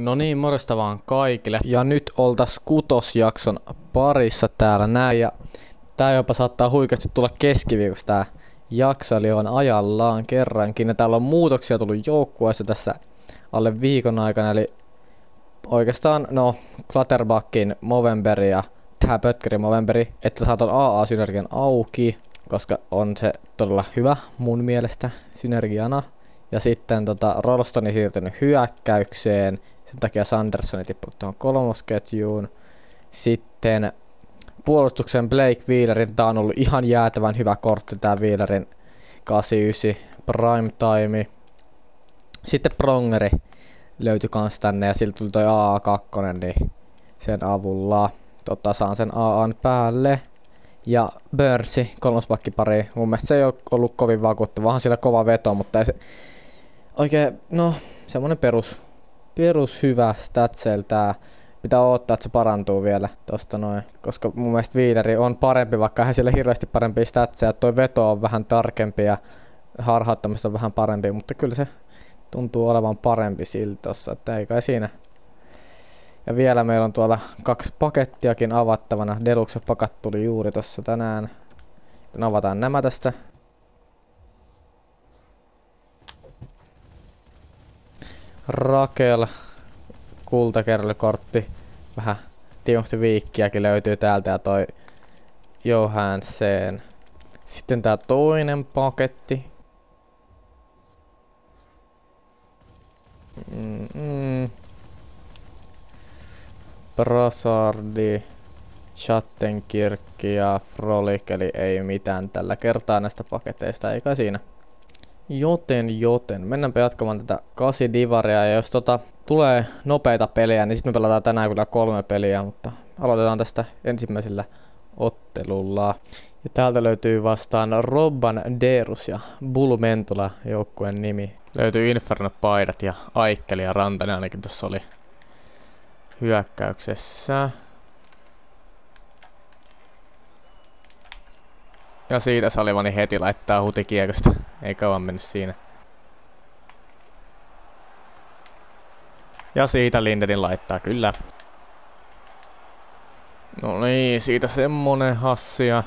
No niin, morjesta vaan kaikille. Ja nyt oltas kutosjakson parissa täällä näin. Ja tää jopa saattaa huikeasti tulla keskiviikossa tää jakso, eli on ajallaan kerrankin. Ja täällä on muutoksia tullut joukkueessa tässä alle viikon aikana, eli oikeastaan, no, Clutterbackin Movemberi ja tää Pötkerin Movemberi, että saatan AA-synergian auki, koska on se todella hyvä mun mielestä synergiana. Ja sitten tota, Rolstoni siirtynyt hyökkäykseen, sen takia Sanderson tippunut tuohon kolmosketjuun. Sitten puolustuksen Blake Wheelerin, tää on ollut ihan jäätävän hyvä kortti tää Wheelerin 89 Prime Time. Sitten Prongeri löytyi kans tänne ja sillä tuli toi AA2, niin sen avulla tota, saan sen AAn päälle. Ja Börsi, kolmospakkipari, mun mielestä se ei ole ollut kovin vakuuttava, vaan sillä kova veto, mutta ei se oikein, no, semmonen perus, perus hyvä statseltää. Pitää odottaa, että se parantuu vielä tosta noin. Koska mun mielestä Viileri on parempi, vaikka hän sille hirveästi parempi statseja. Toi veto on vähän tarkempi ja harhauttamista on vähän parempi, mutta kyllä se tuntuu olevan parempi siltä tossa, että ei kai siinä. Ja vielä meillä on tuolla kaksi pakettiakin avattavana. Deluxe pakat tuli juuri tossa tänään. Kun avataan nämä tästä. Rakel kultakerrykortti. Vähän tiukasti viikkiäkin löytyy täältä ja toi Johansen. Sitten tää toinen paketti. Mm -mm. Brasardi, Schattenkirkki ja Frolic, eli ei mitään tällä kertaa näistä paketeista, eikä siinä. Joten, joten, mennäänpä jatkamaan tätä 8 divaria, ja jos tota tulee nopeita pelejä, niin sitten me pelataan tänään kyllä kolme peliä, mutta aloitetaan tästä ensimmäisellä ottelulla. Ja täältä löytyy vastaan Robban Derus ja Bull Mentula joukkueen nimi. Löytyy Inferno-paidat ja Aikkeli ja Rantanen ainakin tuossa oli hyökkäyksessä. Ja siitä Salivani heti laittaa hutikiekosta. Ei kauan mennyt siinä. Ja siitä Lindenin laittaa, kyllä. No niin, siitä semmonen hassia.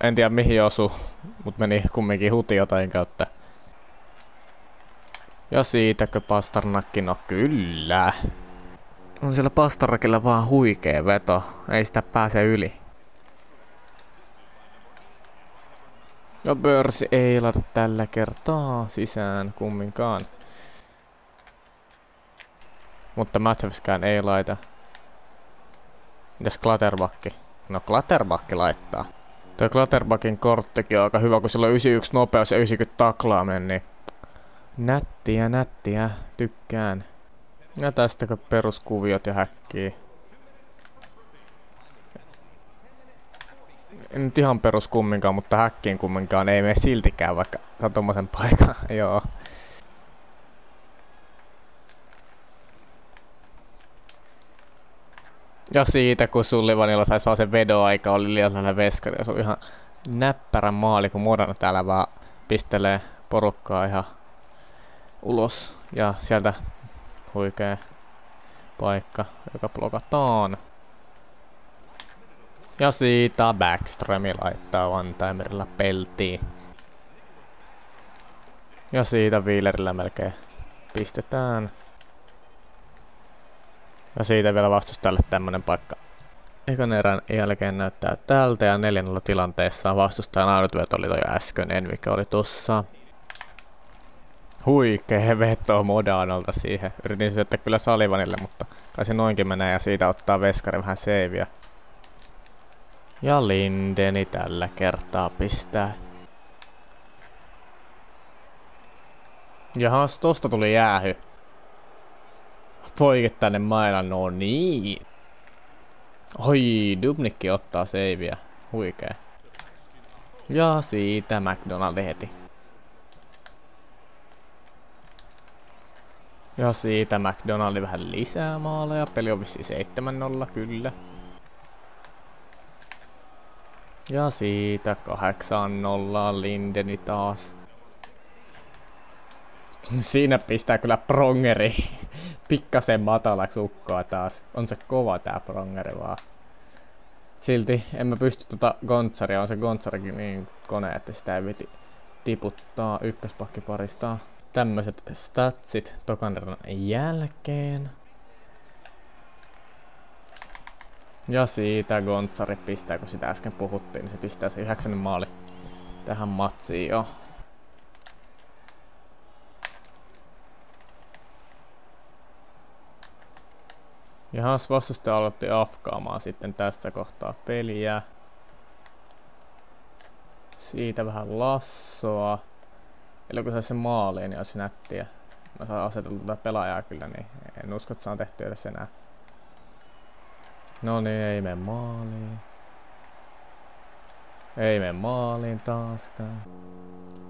En tiedä mihin osu, mut meni kumminkin huti jotain kautta. Ja siitäkö Pasternakki? No kyllä. On siellä Pastarakilla vaan huikee veto. Ei sitä pääse yli. Ja börsi ei lata tällä kertaa sisään kumminkaan. Mutta Matthewskään ei laita. Mitäs Klatterbakki? No Klatterbakki laittaa. Tuo Klatterbackin korttikin on aika hyvä, kun sillä on 91 nopeus ja 90 taklaaminen, niin... Nättiä, nättiä. Tykkään. Ja tästäkö peruskuviot ja häkkii. Nyt ihan perus kumminkaan, mutta häkkiin kumminkaan ei mene siltikään, vaikka saa tommosen paikan. Joo. Ja siitä, kun Sullivanilla saisi vaan sen vedoaika, oli liian sellainen veskari. Se on ihan näppärä maali, kun Modana täällä vaan pistelee porukkaa ihan ulos. Ja sieltä huikea paikka, joka blokataan. Ja siitä Backströmi laittaa one-timerilla peltiin. Ja siitä Wheelerillä melkein pistetään. Ja siitä vielä vastustajalle tämmönen paikka. Ekan erän jälkeen näyttää tältä ja 4 tilanteessa vastustajan ainut oli toi äskeinen, mikä oli tossa. Huikee veto Modanolta siihen. Yritin syöttää kyllä Salivanille, mutta kai se noinkin menee ja siitä ottaa Veskari vähän seiviä. Ja Lindeni tällä kertaa pistää. Jahas, tosta tuli jäähy. Poikittainen maila, no niin. Oi, Dubnikki ottaa seiviä. Huikee. Ja siitä McDonald heti. Ja siitä McDonaldi vähän lisää maaleja. Peli on vissiin 7-0, kyllä. Ja siitä 8-0 Lindeni taas. Siinä pistää kyllä prongeri pikkasen matalaksi ukkoa taas. On se kova tää prongeri vaan. Silti en mä pysty tota Gontsaria, on se Gontsarikin niin kone, että sitä ei veti tiputtaa ykköspakkiparista. Tämmöiset statsit tokan jälkeen. Ja siitä Gontsari pistää, kun sitä äsken puhuttiin, niin se pistää se yhdeksännen maali tähän matsiin jo. Ja Hans vastustaja aloitti afkaamaan sitten tässä kohtaa peliä. Siitä vähän lassoa. Eli kun saisi sen maaliin, niin olisi nättiä. Mä saan asetella tätä pelaajaa kyllä, niin en usko, että saan tehtyä edes enää. No niin, ei mene maaliin. Ei mene maaliin taaskaan.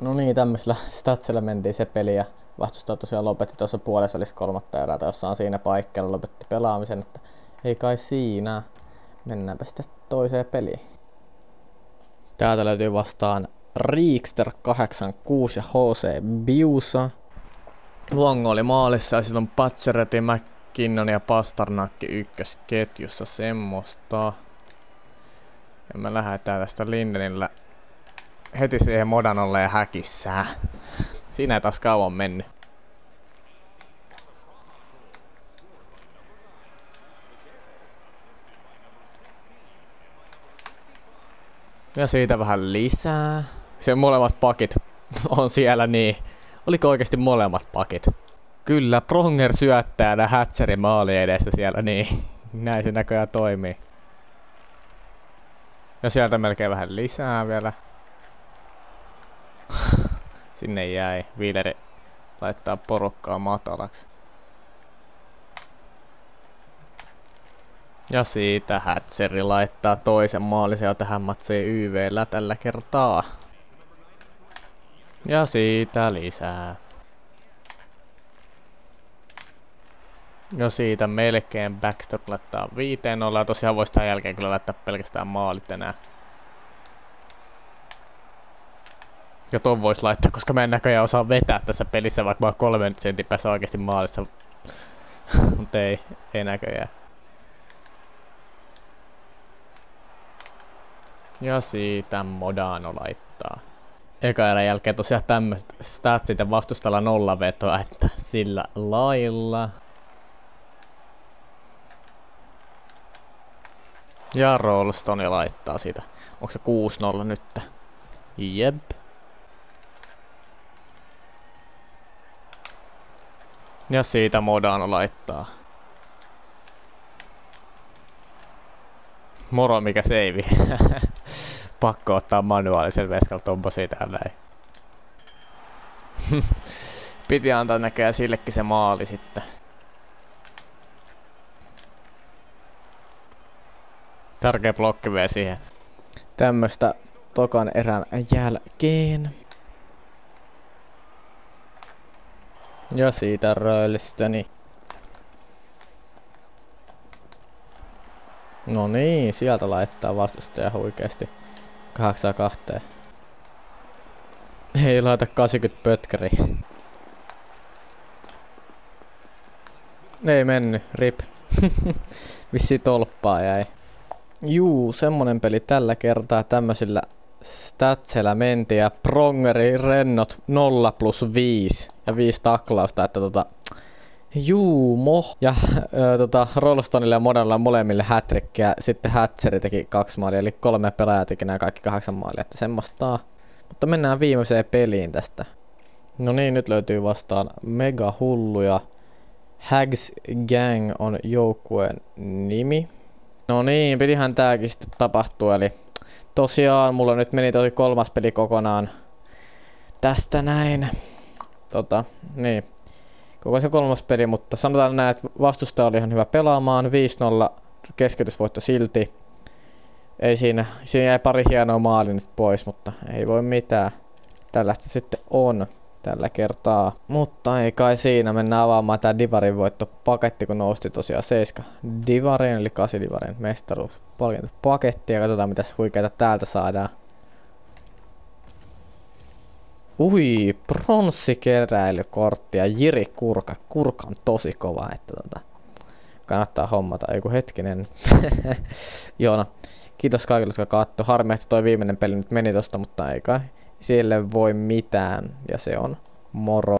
No niin, tämmöisellä statsilla mentiin se peli ja vastustaja tosiaan lopetti tuossa puolessa olisi kolmatta erää, jossain siinä paikalla lopetti pelaamisen, että ei kai siinä. Mennäänpä sitten toiseen peliin. Täältä löytyy vastaan Riikster 86 ja HC Biusa. Luongo oli maalissa ja silloin Patsereti, McKinnon ja Pastarnakki ykkösketjussa semmoista. Ja me lähdetään tästä Lindenillä heti siihen Modanolle ja häkissään. Siinä ei taas kauan mennyt. Ja siitä vähän lisää. Se molemmat pakit on siellä niin. Oliko oikeasti molemmat pakit? Kyllä, Pronger syöttää ja Hatcherin maali edessä siellä niin. Näin se näköjään toimii. Ja sieltä melkein vähän lisää vielä. Sinne jäi. Viileri laittaa porukkaa matalaksi. Ja siitä Hatseri laittaa toisen maalisen tähän matsiin YVllä tällä kertaa. Ja siitä lisää. Jo siitä melkein backstop laittaa viiteen olla ja tosiaan voisi tämän jälkeen kyllä laittaa pelkästään maalit enää. Ja ton vois laittaa, koska mä en näköjään osaa vetää tässä pelissä, vaikka mä oon kolmen sentin päässä oikeesti maalissa. Mut ei, ei näköjään. Ja siitä Modano laittaa. Eka erän jälkeen tosiaan tämmöset statsit ja vastustalla nolla vetoa, että sillä lailla. Ja Rollstone laittaa siitä. Onko se 6-0 nyt? Jep. Ja siitä Modano laittaa. Moro mikä seivi. Pakko ottaa manuaalisen veskal tommosia tähän näin. Piti antaa näköjä sillekin se maali sitten. Tärkeä blokki vielä siihen. Tämmöstä tokan erän jälkeen. Ja siitä röölistäni. No niin, sieltä laittaa vastustaja huikeesti. 82. Ei laita 80 pötkäri. Ei mennyt, rip. Vissi tolppaa jäi. Juu, semmonen peli tällä kertaa tämmösillä statsellä menti ja prongeri rennot 0 plus 5 ja 5 taklausta, että tota Juu, mo. Ja ö, tota, Rollstonille ja Modella molemmille hätrikki ja sitten Hatcheri teki kaksi maalia, eli kolme pelaajaa teki nämä kaikki kahdeksan maalia, että semmoista. Mutta mennään viimeiseen peliin tästä. No niin, nyt löytyy vastaan mega hulluja. Hags Gang on joukkueen nimi. No niin, pidihän tääkin sitten tapahtua, eli tosiaan mulla nyt meni tosi kolmas peli kokonaan tästä näin. Tota, niin, koko se kolmas peli, mutta sanotaan näin, että vastustaja oli ihan hyvä pelaamaan, 5-0 keskitysvoitto silti. Ei siinä, siinä jäi pari hienoa maali nyt pois, mutta ei voi mitään. Tällä sitten on tällä kertaa. Mutta ei kai siinä, mennään avaamaan tää Divarin voittopaketti, kun nousti tosiaan 7 Divarin, eli 8 Divarin mestaruus paketti ja katsotaan mitä huikeita täältä saadaan. Ui, ja Jiri Kurka. Kurka on tosi kova, että tota, kannattaa hommata. Eiku hetkinen. Joo, no. Kiitos kaikille, jotka katto. Harmi, että toi viimeinen peli nyt meni tosta, mutta ei kai. Sille voi mitään. Ja se on moro.